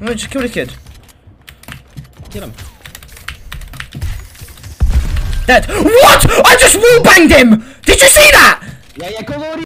No, just kill the kid. Kill him. Dead. What? I just wall banged him! Did you see that? Yeah, yeah, go, on.